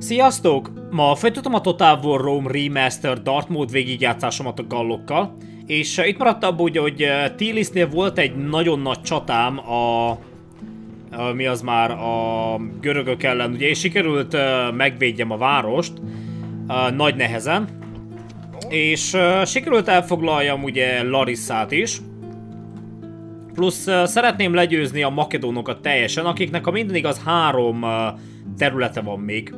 Sziasztok! Ma folytatom a Total War Rome Remaster Dark Mode végigjátszásomat a gallokkal, és uh, itt maradt abból, hogy, hogy uh, Tilisnél volt egy nagyon nagy csatám a, uh, mi az már, a görögök ellen, ugye, és sikerült uh, megvédjem a várost uh, nagy nehezen, és uh, sikerült elfoglaljam ugye Larissát is, plusz szeretném legyőzni a makedónokat teljesen, akiknek a minden igaz három területe van még.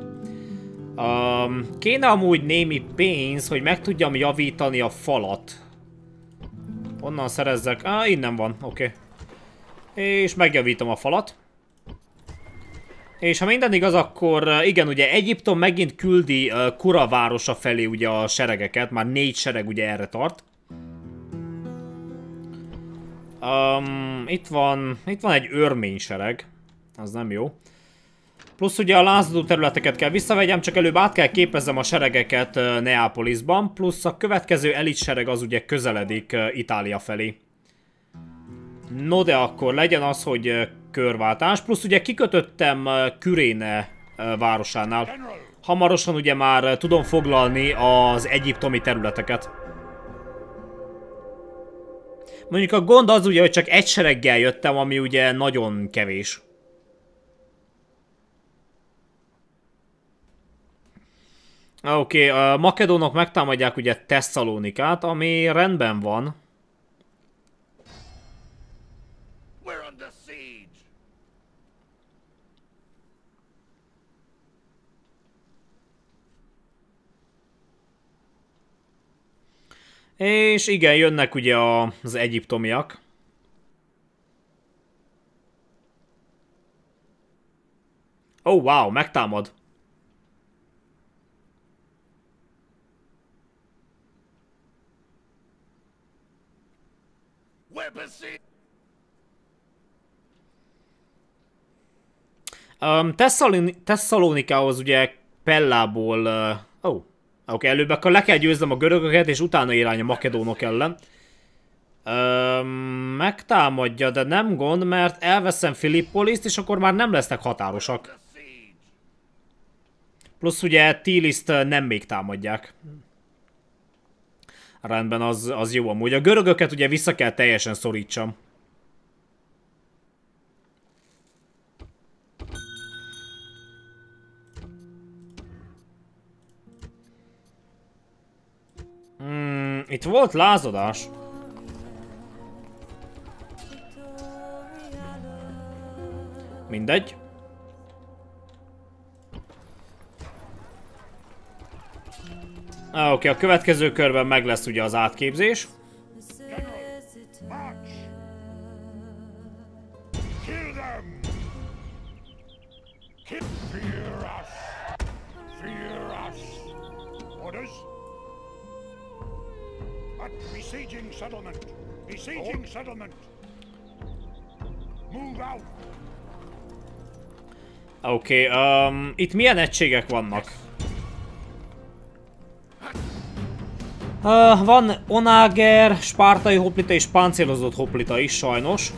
Um, kéne amúgy némi pénz, hogy meg tudjam javítani a falat. Onnan szerezzek. Ah, innen van, oké. Okay. És megjavítom a falat. És ha minden igaz, akkor igen, ugye Egyiptom megint küldi uh, Kura városa felé ugye a seregeket, már négy sereg ugye erre tart. Um, itt van, itt van egy örmény sereg, az nem jó. Plusz ugye a lázadó területeket kell visszavegyem, csak előbb át kell képezzem a seregeket Neapolisban, plusz a következő elit sereg az ugye közeledik Itália felé. No de akkor legyen az, hogy körváltás, plusz ugye kikötöttem Küréne városánál. Hamarosan ugye már tudom foglalni az egyiptomi területeket. Mondjuk a gond az ugye, hogy csak egy sereggel jöttem, ami ugye nagyon kevés. Oké, okay, a makedónok megtámadják ugye Tesszalonikát, ami rendben van. És igen, jönnek ugye az egyiptomiak. Oh, wow, megtámad. Um, Tesszalonikához ugye Pellából... Uh, oh, oké, okay, előbb akkor le kell győznem a görögöket, és utána irány a makedónok ellen. Um, megtámadja, de nem gond, mert elveszem Filippoliszt, és akkor már nem lesznek határosak. Plusz ugye Tiliszt nem még támadják. Rendben, az, az jó amúgy. A görögöket ugye vissza kell teljesen szorítsam. Hmm, itt volt lázadás. Mindegy. Ah, Oké, okay, a következő körben meg lesz ugye az átképzés. Oké, okay, um, itt milyen egységek vannak? Uh, van Onáger, spártai hoplita és páncélozott hoplita is sajnos.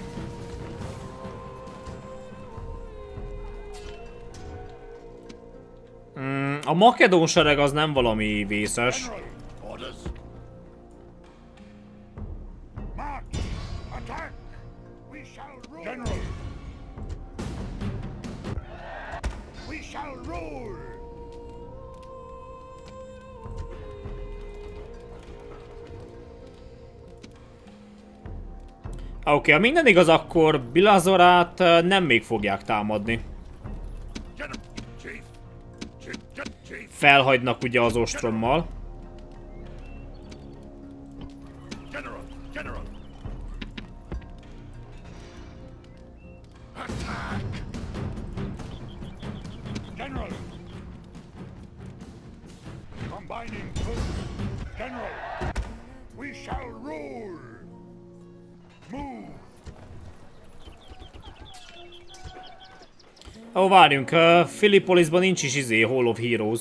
Mm, a makedón sereg az nem valami vészes. Oké, okay, ha minden igaz, akkor Bilazorát nem még fogják támadni. Felhagynak ugye az ostrommal. Ó, várjunk, uh, Filippolisban nincs is izé, Hall of Heroes.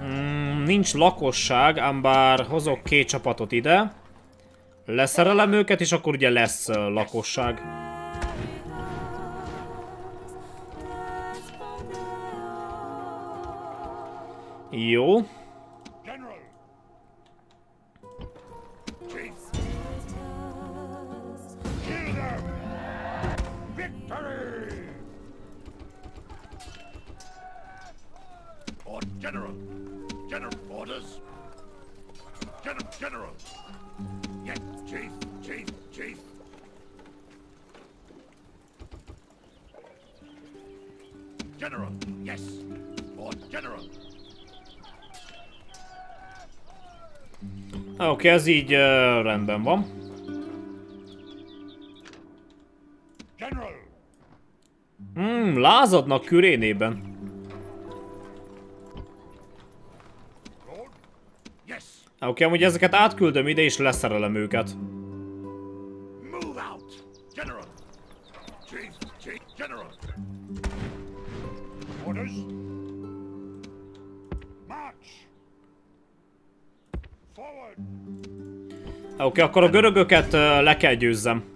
Hmm. nincs lakosság, ám bár hozok két csapatot ide. Leszerelem őket, és akkor ugye lesz lakosság. Jó. General! General, orders! General, General! Yes, Chief, Chief, Chief! General, yes! Or General! Oké, okay, ez így uh, rendben van. Hmm, lázadnak kürénében. Oké, okay, amúgy ezeket átküldöm ide és leszerelem őket. Akkor a görögöket le kell győzzem.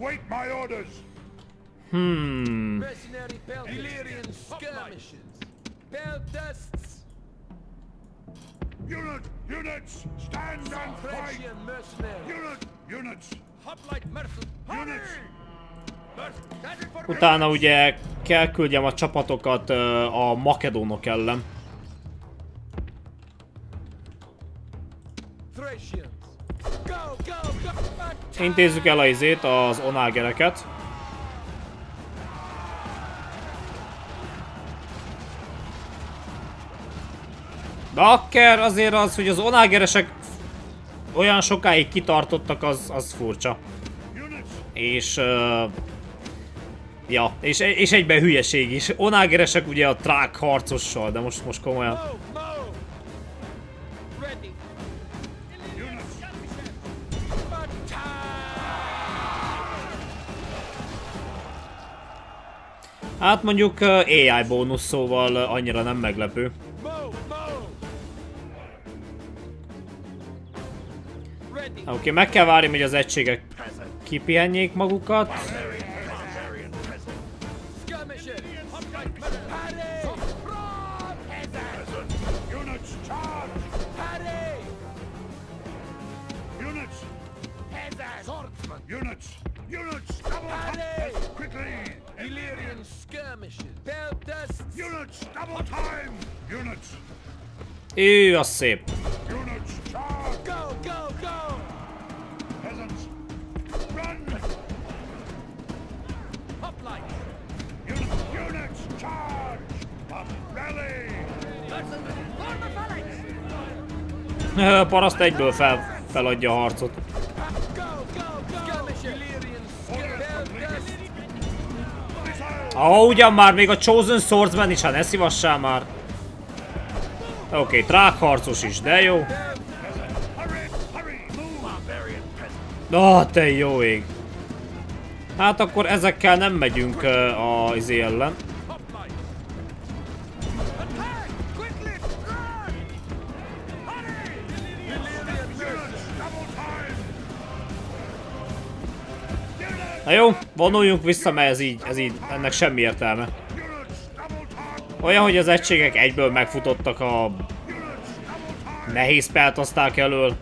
Await my orders! Hmm. Mercenary Illyrian skirmishes. Peltests. Unit! Units! Stand and fight! Unit! Units! Units! Utána ugye kell küldjem a csapatokat a makedónok ellen. Intézzük el a izét, az onágereket. Dakker azért az, hogy az onágeresek olyan sokáig kitartottak, az, az furcsa. És... Uh, ja, és, és egyben hülyeség is. Onágeresek ugye a trák harcossal, de most, most komolyan. Hát mondjuk AI bónusz, szóval annyira nem meglepő. Oké, okay, meg kell várni, hogy az egységek kipihenjék magukat. Charge! Up! Rally! Paraszt egyből fel, feladja a harcot. Ah, ugyan már még a Chosen Swordsman is, hát ne szívassál már. Oké, okay, trákharcos is, de jó. Peasant! Ah, te jó ég. Hát akkor ezekkel nem megyünk uh, izé ellen. Na jó, vonuljunk vissza, mert ez így, ez így, ennek semmi értelme. Olyan, hogy az egységek egyből megfutottak a nehéz peltaszták elől.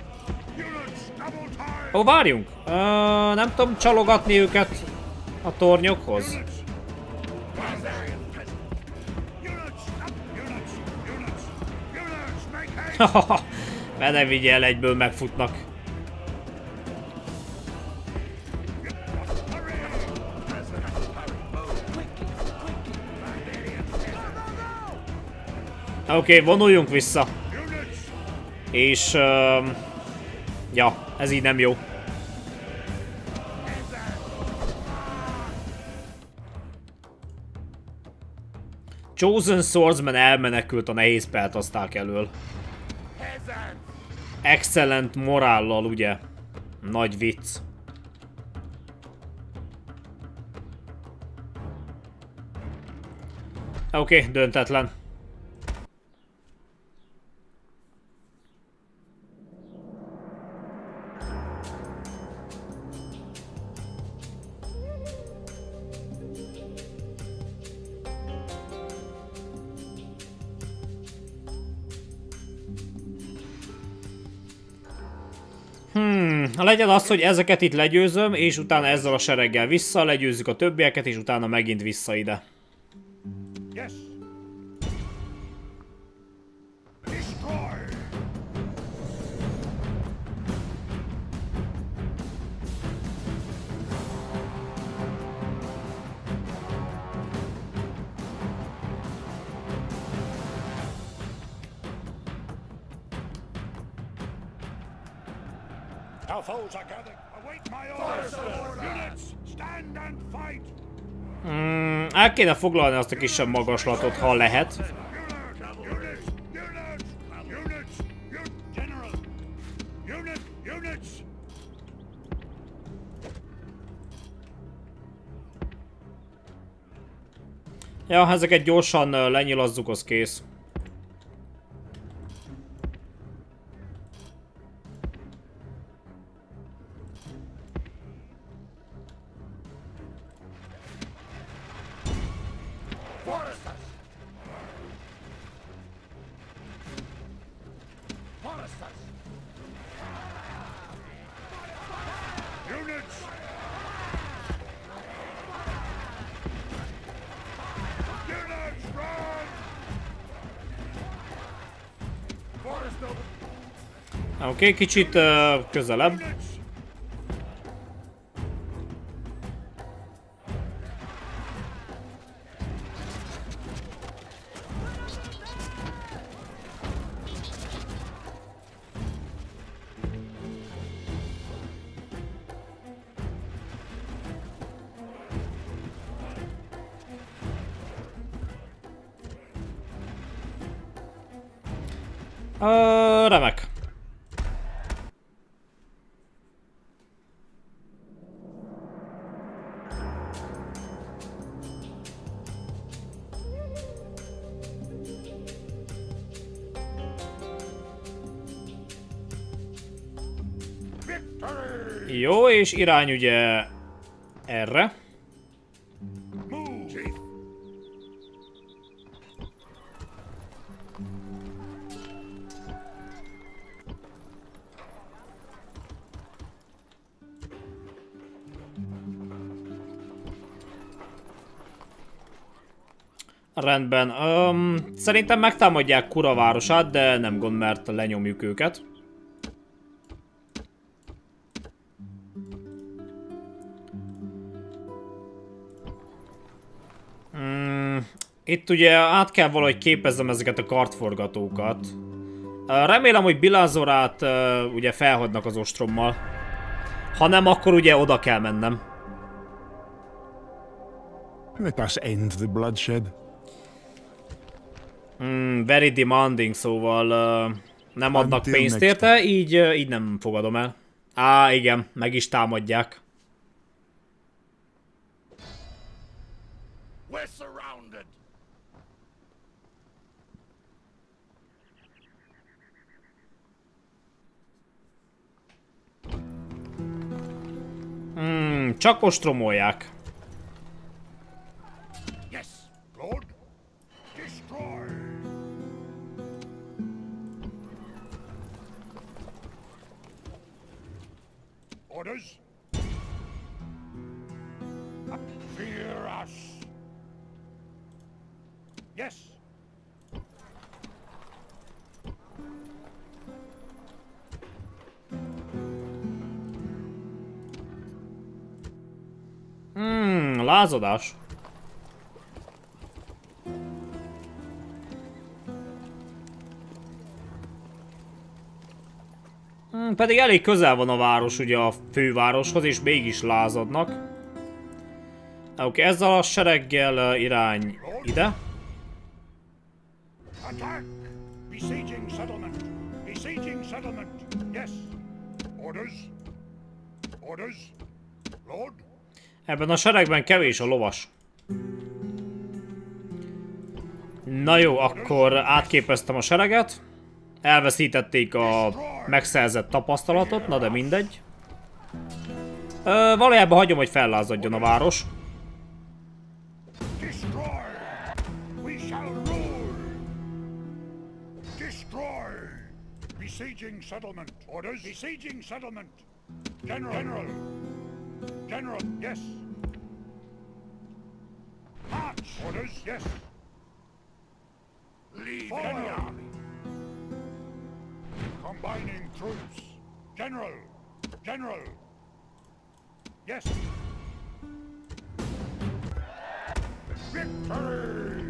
Ó, várjunk! Uh, nem tudom csalogatni őket a tornyokhoz. Be ne vigye el, egyből megfutnak. Oké, okay, vonuljunk vissza. És... Uh, Ja, ez így nem jó. Chosen Swordsman elmenekült a nehéz peltaszták elől. Excellent morállal, ugye? Nagy vicc. Oké, okay, döntetlen. Az, hogy ezeket itt legyőzöm, és utána ezzel a sereggel vissza, legyőzzük a többieket, és utána megint vissza ide. Our foes are gathering. Await my orders. Units, stand and fight. Hmm, el kéne foglalni azt a kisebb magaslatot, ha lehet. Ja, ha ezeket gyorsan lenyilazzuk, az kész. Oké, okay, kicsit ö, közelebb. És irány ugye erre. Rendben. Um, szerintem megtámadják Kura városát, de nem gond, mert lenyomjuk őket. Itt ugye át kell valahogy képezzem ezeket a kartforgatókat. Remélem, hogy Bilázorát uh, ugye felhagynak az ostrommal. Ha nem, akkor ugye oda kell mennem. Let us end the bloodshed. Mm, very demanding, szóval uh, nem adnak Until pénzt érte, így, uh, így nem fogadom el. Á, igen, meg is támadják. We're csak ostromolják. Lázadás. Hmm, pedig elég közel van a város ugye a fővároshoz, és mégis lázadnak. Oké, okay, ezzel a sereggel uh, irány ide. Ebben a seregben kevés a lovas. Na jó, akkor átképeztem a sereget. Elveszítették a megszerzett tapasztalatot, na de mindegy. Ö, valójában hagyom, hogy fellázadjon a város. Besieging settlement. Orders? Besieging settlement. General. General. General. Yes. March. Orders? Yes. Lead the army. Combining troops. General. General. Yes. Victory!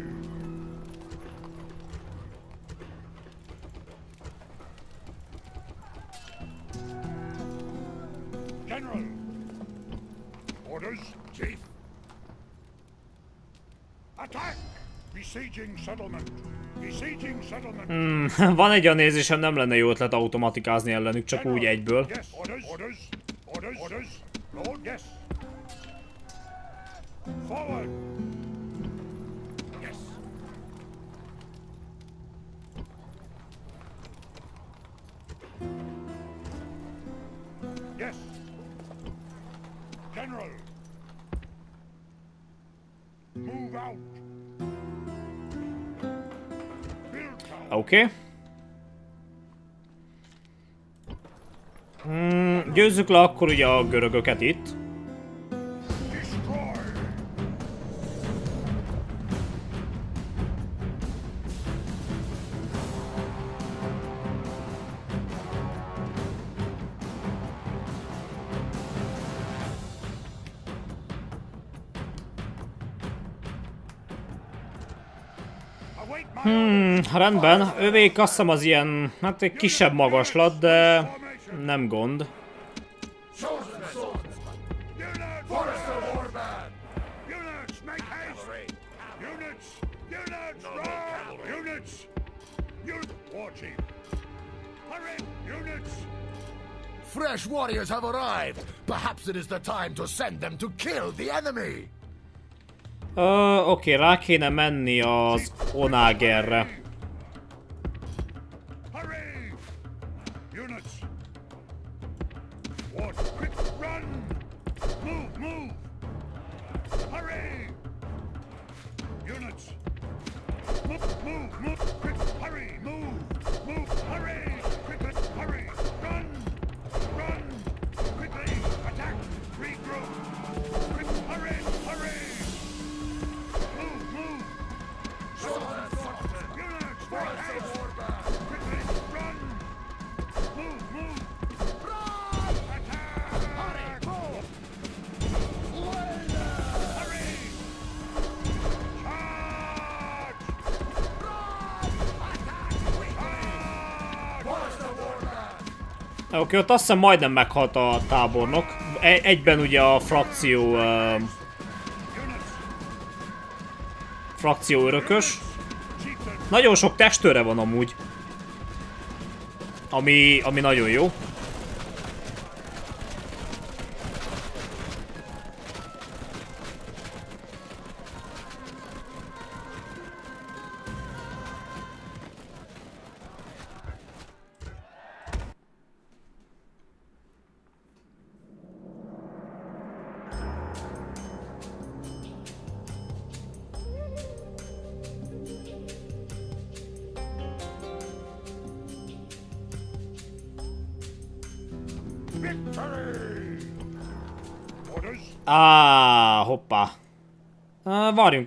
General! Orders, Chief! Attack! Besieging settlement! Besieging settlement! Hmm, van egy olyan érzésem, nem lenne jó ötlet automatikázni ellenük, csak úgy egyből. Yes, orders, orders, orders, orders, Lord, yes. Forward! Yes. Yes. General. Move out. Oké. Okay. Hmm, győzzük le akkor ugye a görögöket itt. Rendben. Övék azt hiszem az ilyen, hát egy kisebb magaslat, de nem gond. Fresh warriors have arrived. Perhaps it is the time to send them to kill the enemy. Ö, Oké, rá kéne menni az Onágerre. Oké, okay, ott azt hiszem majdnem meghalt a tábornok. E- egyben ugye a frakció... Uh, frakció örökös. Nagyon sok testőre van amúgy. Ami, ami nagyon jó.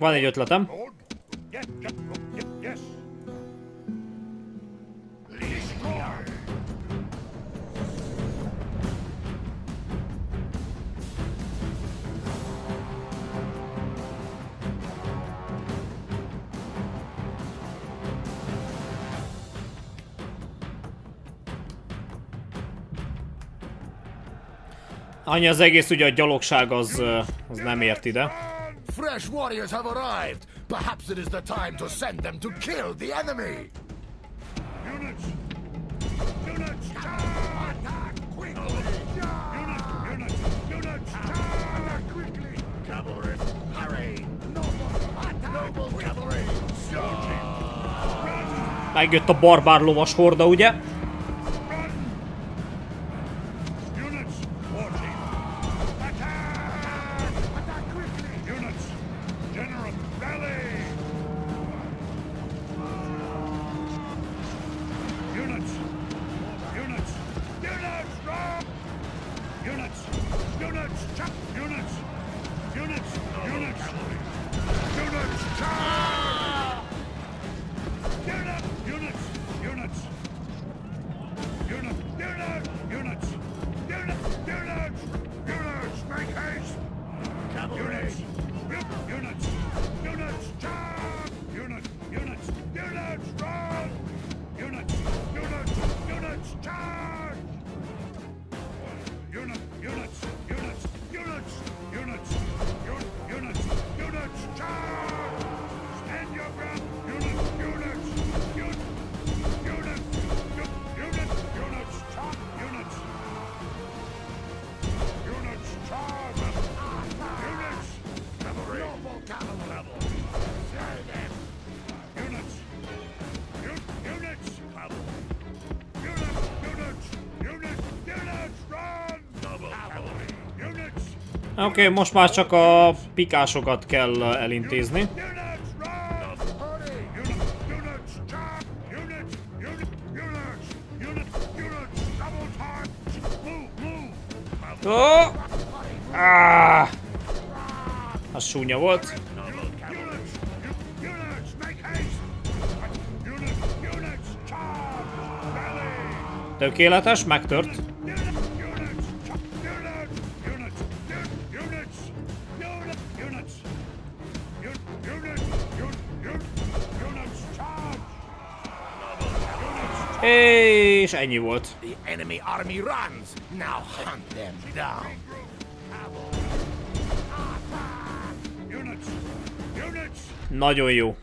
Van egy ötletem. Annyi az egész, ugye a gyalogság az, az nem ért ide. Fresh warriors have arrived. Perhaps it is the time to send them to kill the enemy. Units! Units! Attack quickly! Units! Units! Units! Attack quickly! Cavalry, hurry! Noble, attack! Noble cavalry! Megjött a barbár lovas horda, ugye? Oké, okay, most már csak a pikásokat kell elintézni. Ó! Ah! Az súnya volt. Units! Units! És ennyi volt. The enemy army runs. Now hunt them down. Units! Units! Nagyon jó.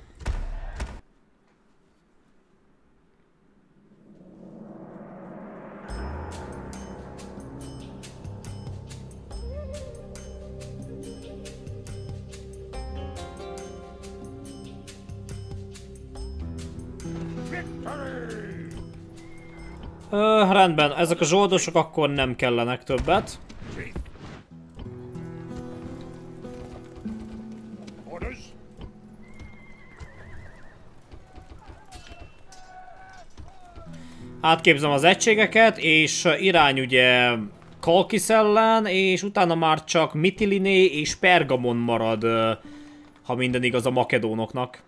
Rendben, ezek a zsoldosok akkor nem kellenek többet. Átképzem az egységeket, és irány ugye Kalkis ellen, és utána már csak Mitiliné és Pergamon marad, ha minden igaz a makedónoknak.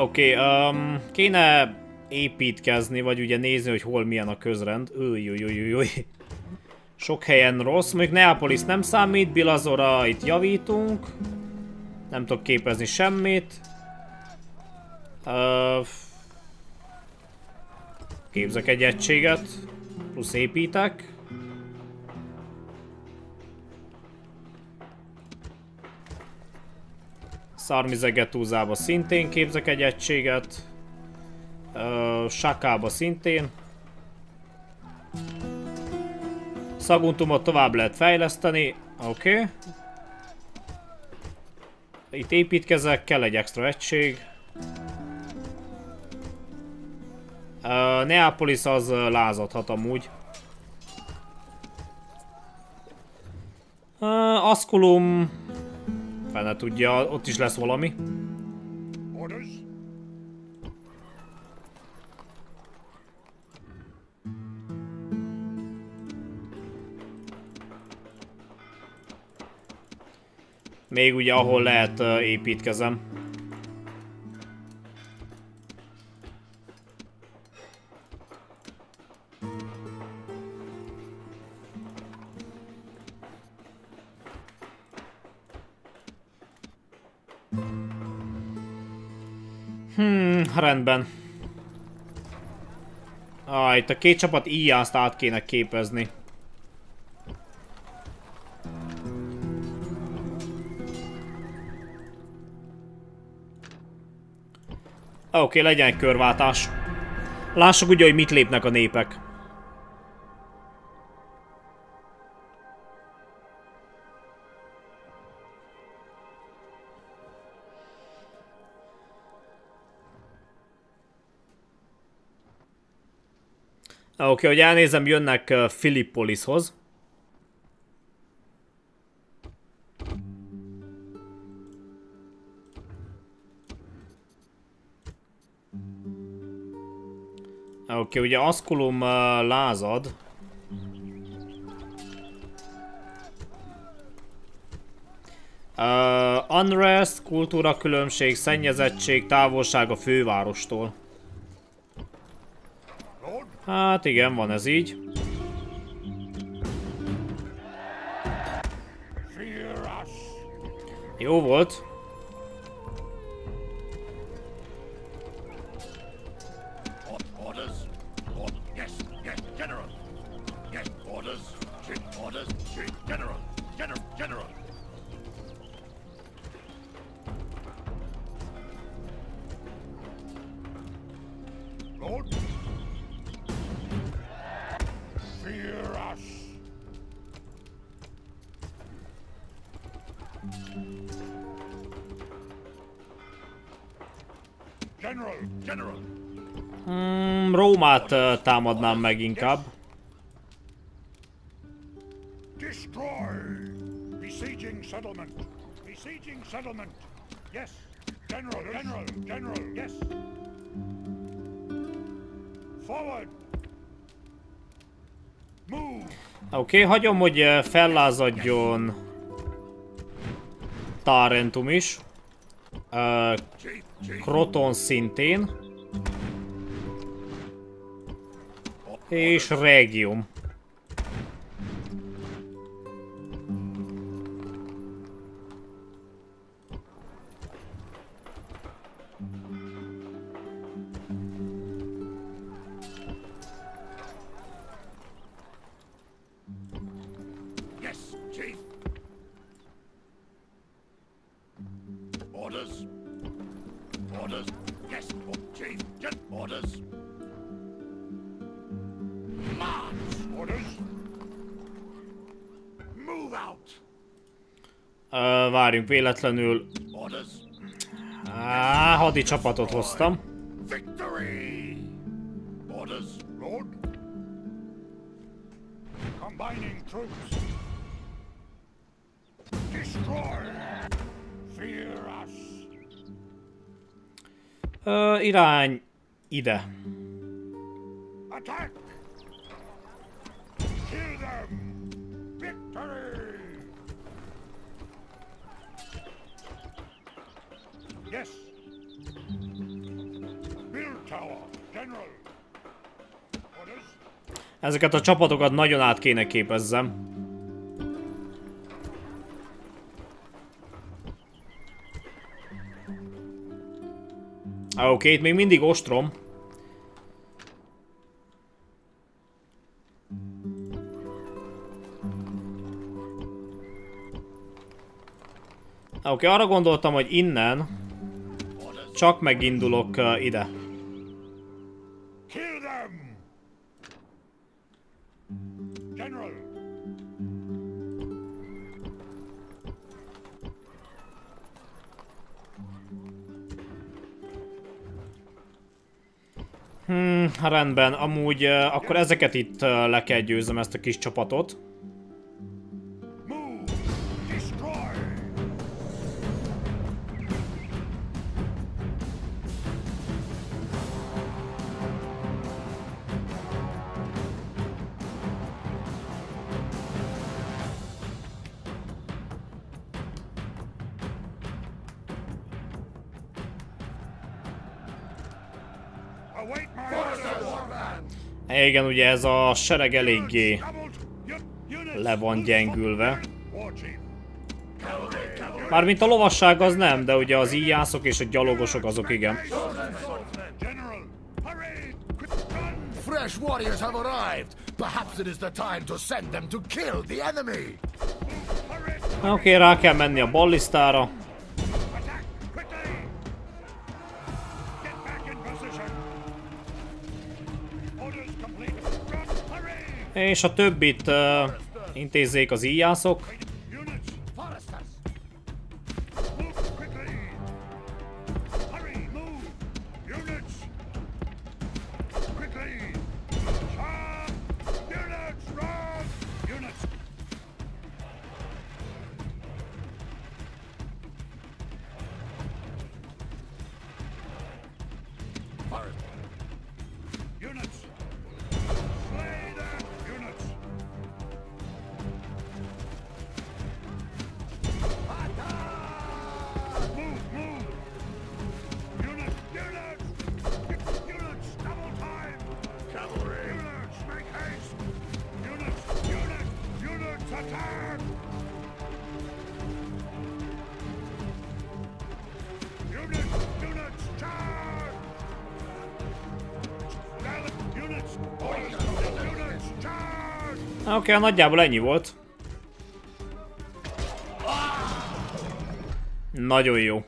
Oké, okay, um, kéne építkezni, vagy ugye nézni, hogy hol milyen a közrend. Újjújjújjúj. Sok helyen rossz, mondjuk Neapolis nem számít, Bilazora itt javítunk. Nem tudok képezni semmit. Uh, képzek egy egységet, plusz építek. Szarmizegetúzába szintén képzek egy egységet. Uh, Sakába szintén. Szaguntumot tovább lehet fejleszteni. Oké. Okay. Itt építkezek, kell egy extra egység. Uh, Neapolis az lázadhat amúgy. Uh, Asculum... Fene tudja, ott is lesz valami. Még ugye ahol lehet építkezem. Hmm, rendben. Ah, itt a két csapat íjást át kéne képezni. Oké, okay, legyen egy körváltás. Lássuk ugye, hogy mit lépnek a népek. Oké, okay, hogy elnézem, jönnek Filippolishoz. Oké, okay, ugye Asculum uh, lázad. Uh, unrest, kultúra különbség, szennyezettség, távolság a fővárostól. Hát igen, van ez így. Jó volt. General, yes! Forward! Move! Oké, okay, hagyom, hogy fellázadjon Tarentum is. Uh. Kroton szintén. És Regium. Véletlenül hadi csapatot hoztam. Combining! Ö, irány ide. Attack! Kill them! Victory! Yes! Ezeket a csapatokat nagyon át kéne képezzem. Oké, okay, itt még mindig ostrom. Oké, okay, arra gondoltam, hogy innen csak megindulok uh, ide. Hmm, rendben, amúgy uh, akkor ezeket itt uh, le kell győzem, ezt a kis csapatot. Igen, ugye ez a sereg eléggé le van gyengülve. Mármint a lovasság az nem, de ugye az íjászok és a gyalogosok azok igen. Fresh warriors have arrived. Perhaps it is the time to send them to kill the enemy. Oké, okay, rá kell menni a ballisztára. És a többit uh, intézzék az íjászok. Oké, okay, nagyjából ennyi volt. Nagyon jó.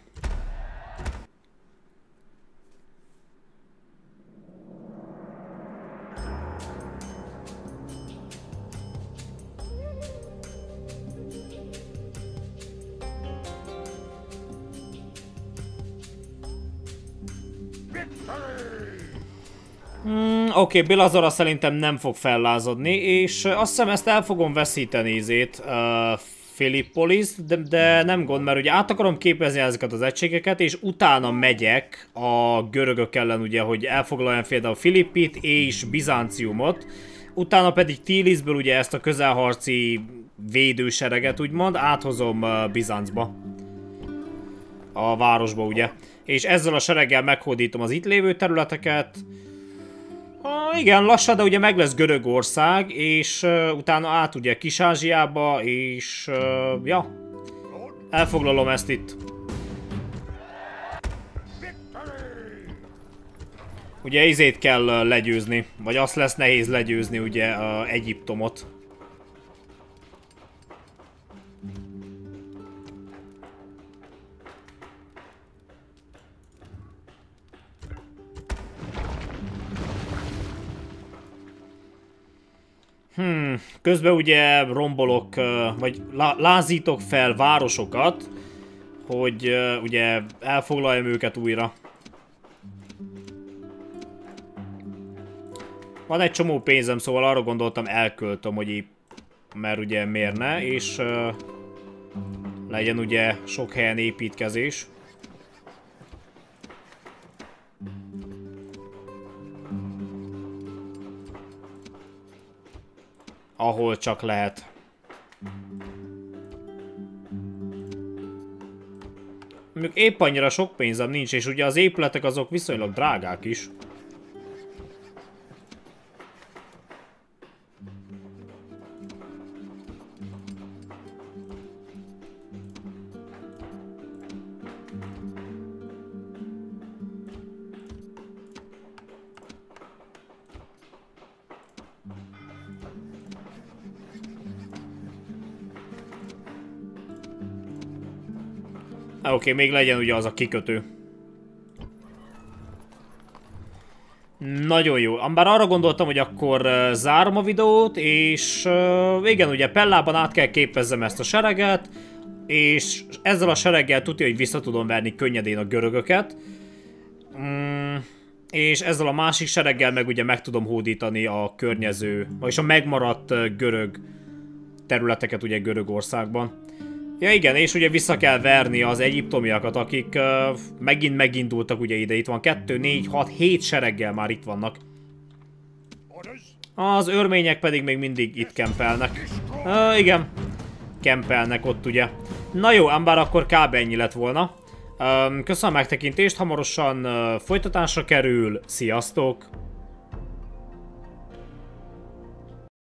Mm, Oké, okay, Bilazora szerintem nem fog fellázadni, és azt hiszem ezt el fogom veszíteni izét, uh, Philippolis, de, de nem gond, mert ugye át akarom képezni ezeket az egységeket, és utána megyek a görögök ellen, ugye, hogy elfoglaljam például Filippit és Bizánciumot, utána pedig Tilisből ugye ezt a közelharci védősereget úgymond áthozom Bizáncba. A városba ugye. És ezzel a sereggel meghódítom az itt lévő területeket, Igen, lassan, de ugye meg lesz Görögország, és uh, utána át ugye Kis-Ázsiába, és uh, ja, elfoglalom ezt itt. Ugye izét kell uh, legyőzni, vagy azt lesz nehéz legyőzni ugye uh, Egyiptomot. Hmm, közben ugye rombolok, vagy lá lázítok fel városokat, hogy ugye elfoglaljam őket újra. Van egy csomó pénzem, szóval arra gondoltam elköltöm, hogy épp, mert ugye miért ne, és ö, legyen ugye sok helyen építkezés. Ahol csak lehet. Mondjuk épp annyira sok pénzem nincs, és ugye az épületek azok viszonylag drágák is. Oké, okay, még legyen ugye az a kikötő. Nagyon jó. Bár arra gondoltam, hogy akkor zárom a videót, és igen, ugye Pellában át kell képezzem ezt a sereget, és ezzel a sereggel tudja, hogy vissza tudom verni könnyedén a görögöket. Mm, és ezzel a másik sereggel meg ugye meg tudom hódítani a környező, vagyis a megmaradt görög területeket ugye Görögországban. Ja igen, és ugye vissza kell verni az egyiptomiakat, akik uh, megint megindultak ugye ide. Itt van 2, 4, 6, 7 sereggel már itt vannak. Az örmények pedig még mindig itt kempelnek. Uh, igen, kempelnek ott ugye. Na jó, ám bár akkor kb. ennyi lett volna. Um, köszönöm a megtekintést, hamarosan uh, folytatásra kerül. Sziasztok!